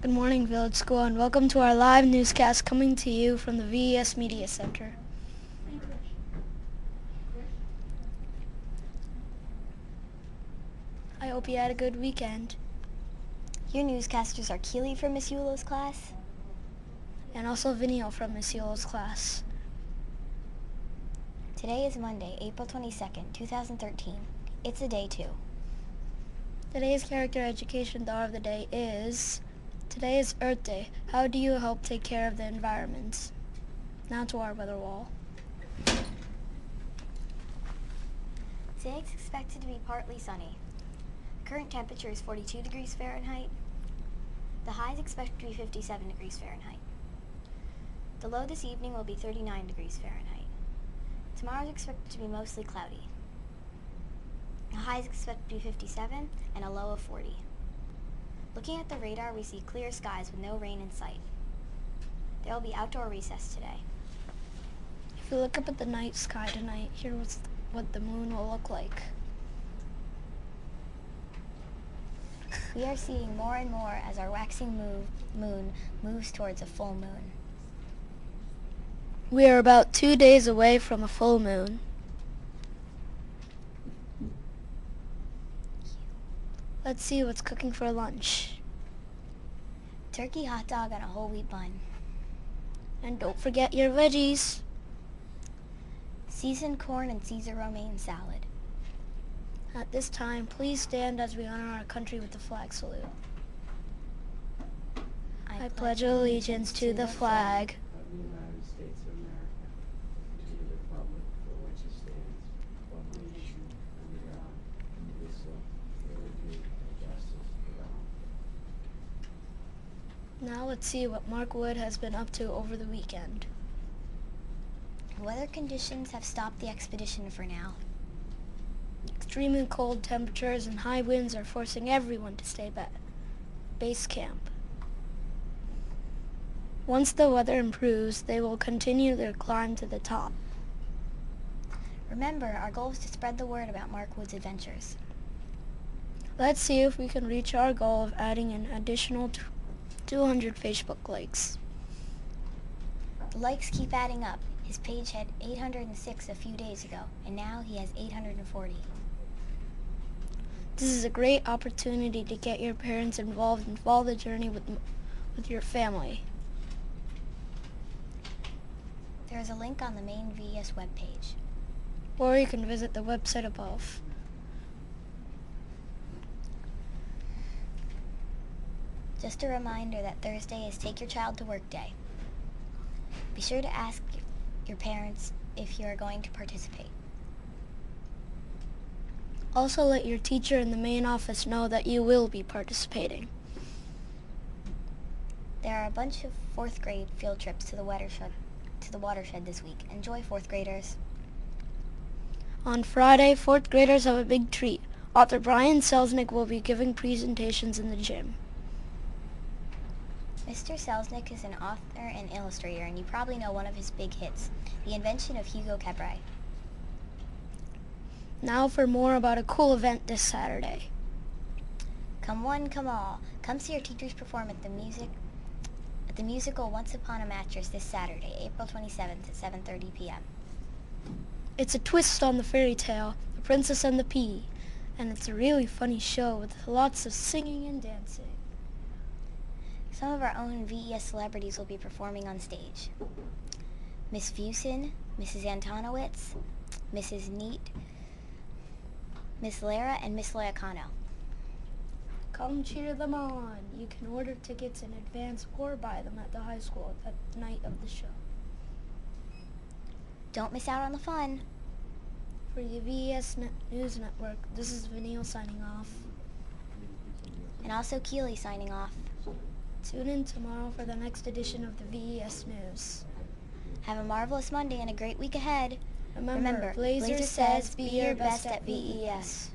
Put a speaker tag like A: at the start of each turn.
A: Good morning, Village School, and welcome to our live newscast coming to you from the VES Media Center. I hope you had a good weekend.
B: Your newscasters are Keely from Miss Eulow's class.
A: And also Vinio from Miss Eulow's class.
B: Today is Monday, April 22nd, 2013. It's a day two.
A: Today's character education thought of the day is Today is Earth Day. How do you help take care of the environment? Now to our weather wall.
B: Today is expected to be partly sunny. Current temperature is 42 degrees Fahrenheit. The high is expected to be 57 degrees Fahrenheit. The low this evening will be 39 degrees Fahrenheit. Tomorrow is expected to be mostly cloudy. The high is expected to be 57 and a low of 40. Looking at the radar, we see clear skies with no rain in sight. There will be outdoor recess today.
A: If you look up at the night sky tonight, here's what the moon will look like.
B: We are seeing more and more as our waxing move, moon moves towards a full moon.
A: We are about two days away from a full moon. Let's see what's cooking for lunch.
B: Turkey hot dog on a whole wheat bun.
A: And don't forget your veggies.
B: Seasoned corn and Caesar romaine salad.
A: At this time, please stand as we honor our country with the flag salute. I, I pledge allegiance to the flag
C: of the United States of America, to the republic for which it stands, one nation, under God, indivisible, with liberty and justice for all.
A: Now let's see what Mark Wood has been up to over the weekend.
B: Weather conditions have stopped the expedition for now.
A: Extremely cold temperatures and high winds are forcing everyone to stay at base camp. Once the weather improves, they will continue their climb to the top.
B: Remember, our goal is to spread the word about Mark Wood's adventures.
A: Let's see if we can reach our goal of adding an additional 200 Facebook likes.
B: The likes keep adding up. His page had 806 a few days ago, and now he has 840.
A: This is a great opportunity to get your parents involved and follow the journey with, with your family.
B: There is a link on the main VES webpage.
A: Or you can visit the website above.
B: Just a reminder that Thursday is Take Your Child to Work Day. Be sure to ask your parents if you are going to participate.
A: Also let your teacher in the main office know that you will be participating.
B: There are a bunch of fourth grade field trips to the watershed, to the watershed this week. Enjoy, fourth graders.
A: On Friday, fourth graders have a big treat. Author Brian Selznick will be giving presentations in the gym.
B: Mr. Selznick is an author and illustrator, and you probably know one of his big hits, The Invention of Hugo Cabret.
A: Now for more about a cool event this Saturday.
B: Come one, come all. Come see your teachers perform at the music at the musical Once Upon a Mattress this Saturday, April 27th at 7:30 p.m.
A: It's a twist on the fairy tale, The Princess and the Pea, and it's a really funny show with lots of singing and dancing.
B: Some of our own VES celebrities will be performing on stage. Miss Fusen, Mrs. Antonowitz, Mrs. Neat, Miss Lara, and Miss Loyacano.
A: Come cheer them on. You can order tickets in advance or buy them at the high school at the night of the show.
B: Don't miss out on the fun.
A: For the VES Net News Network, this is Vanille signing off.
B: And also Keely signing off.
A: Tune in tomorrow for the next edition of the VES News.
B: Have a marvelous Monday and a great week ahead.
A: Remember,
B: Remember
A: Blazer,
B: Blazer
A: says
B: says
A: be your best at VES.